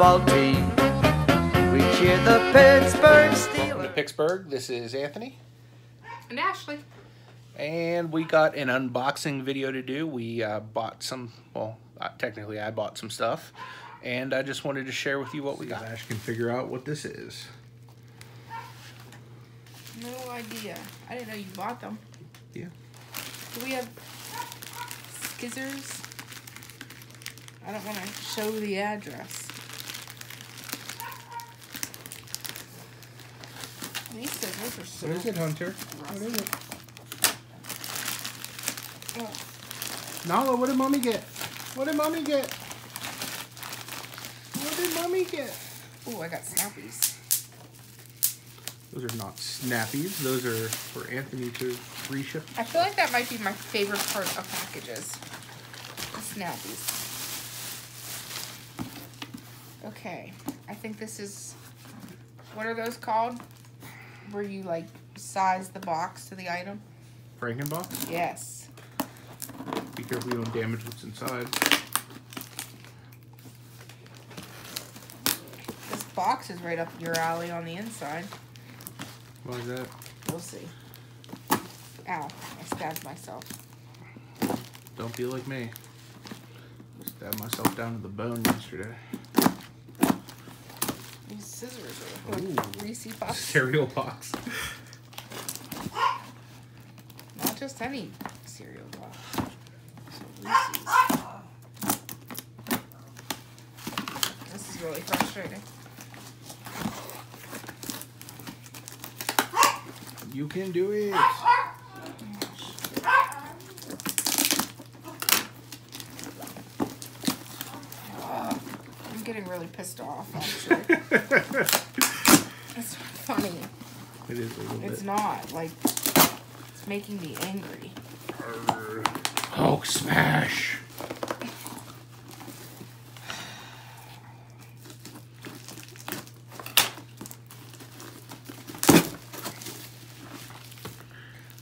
baseball team. We cheer the Pittsburgh Welcome to Steelers. Picksburgh. This is Anthony. And Ashley. And we got an unboxing video to do. We uh, bought some, well, uh, technically I bought some stuff. And I just wanted to share with you what we got. Ash can figure out what this is. No idea. I didn't know you bought them. Yeah. Do we have scissors? I don't want to show the address. These scissors are so. What is it, Hunter? What is it? Oh, Nala, what did mommy get? What did mommy get? What did mommy get? Oh, I got snappies. Those are not snappies. Those are for Anthony to reship. I feel like that might be my favorite part of packages. The snappies. Okay, I think this is. What are those called? Where you like size the box to the item? Frankenbox. Yes. Be careful you don't damage what's inside. This box is right up your alley on the inside. Why is that? We'll see. Ow, I stabbed myself. Don't be like me. Stabbed myself down to the bone yesterday. These scissors are Ooh. Reese Puffs. Cereal box. Not just any cereal box. Reese's. This is really frustrating. You can do it. I'm getting really pissed off, actually. it's not funny. It is a little It's bit. not. Like, it's making me angry. Hulk smash.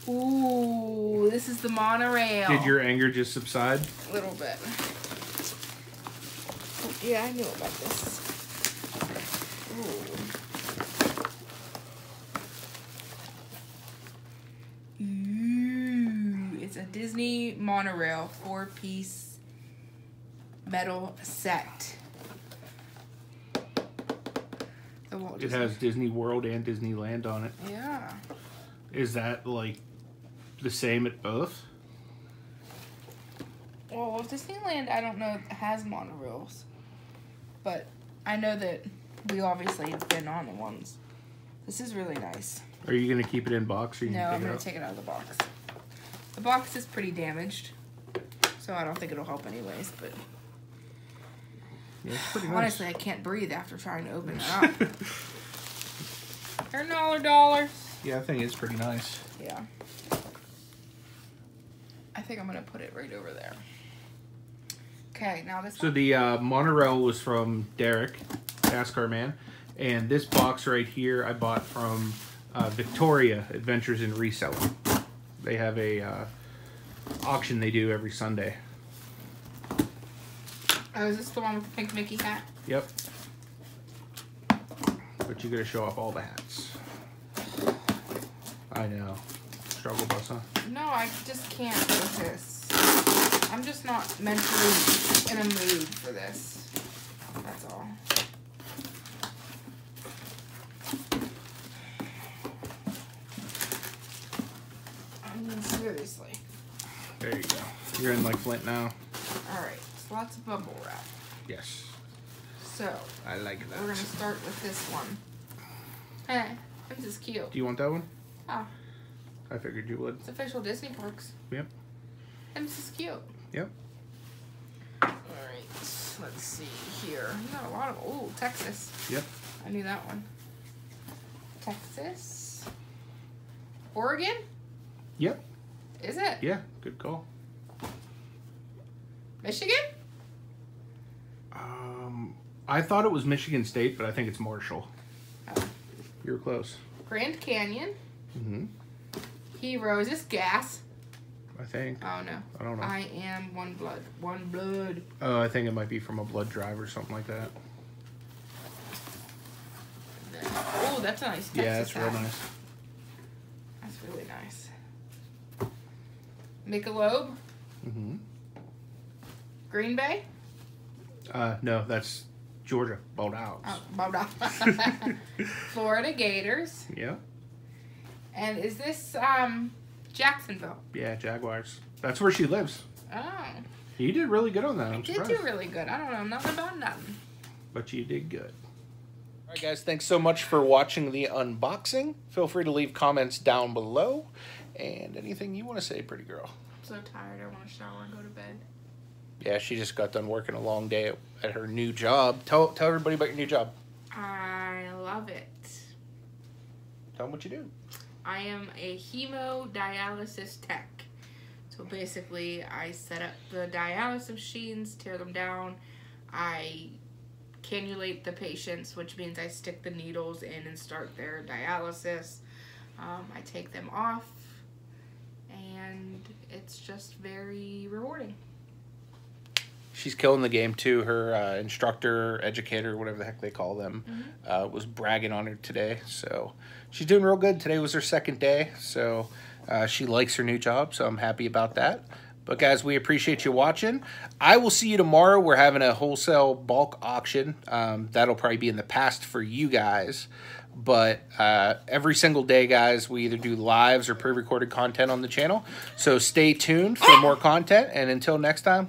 Ooh, this is the monorail. Did your anger just subside? A little bit. Yeah, I knew about this. Ooh. Ooh, it's a Disney monorail four-piece metal set. It has Disney World and Disneyland on it. Yeah. Is that like the same at both? Well, Disneyland, I don't know, has monorails, but I know that we obviously have been on the ones. This is really nice. Are you gonna keep it in box or you No, I'm gonna take it out of the box. The box is pretty damaged, so I don't think it'll help anyways. But Yeah, it's pretty nice. honestly, I can't breathe after trying to open it up. They're dollar dollars. yeah, I think it's pretty nice. Yeah. I think I'm gonna put it right over there. Okay, now this. So the uh, monorail was from Derek, NASCAR man, and this box right here I bought from uh, Victoria Adventures in Reselling. They have a uh, auction they do every Sunday. Oh, is this the one with the pink Mickey hat? Yep. But you gotta show off all the hats. I know. Struggle bus, huh? No, I just can't with this. I'm just not mentally in a mood for this. That's all. I mean, seriously. There you go. You're in like Flint now. Alright, so lots of bubble wrap. Yes. So, I like that. we're gonna start with this one. Hey, this is cute. Do you want that one? Oh, I figured you would. it's official Disney Parks. Yep. And this is cute. Yep. Alright, let's see here. We got a lot of, oh, Texas. Yep. I knew that one. Texas. Oregon? Yep. Is it? Yeah. Good call. Michigan? Um, I thought it was Michigan State, but I think it's Marshall. Oh. You're close. Grand Canyon. Mm-hmm. Heroes. Is gas? I think. Oh no. I don't know. I am one blood. One blood. Oh, I think it might be from a blood drive or something like that. Oh, that's a nice Texas yeah, it's real nice. That's really nice. Michelob, hmm Green Bay. Uh, no, that's Georgia Bulldogs. Oh, Bob Florida Gators. Yeah, And is this um Jacksonville? yeah, Jaguars. That's where she lives. Oh, You did really good on that. I'm did surprised. do really good. I don't know nothing about nothing. but you did good. All right, guys, thanks so much for watching the unboxing. Feel free to leave comments down below and anything you want to say, pretty girl. I'm so tired. I want to shower and go to bed. Yeah, she just got done working a long day at, at her new job. Tell tell everybody about your new job. I love it. Tell them what you do. I am a hemodialysis tech. So basically, I set up the dialysis machines, tear them down. I cannulate the patients, which means I stick the needles in and start their dialysis. Um, I take them off, and it's just very rewarding. She's killing the game too. Her uh, instructor, educator, whatever the heck they call them, uh, was bragging on her today. So she's doing real good. Today was her second day, so uh, she likes her new job. So I'm happy about that. But guys, we appreciate you watching. I will see you tomorrow. We're having a wholesale bulk auction. Um, that'll probably be in the past for you guys. But uh, every single day, guys, we either do lives or pre-recorded content on the channel. So stay tuned for more content. And until next time,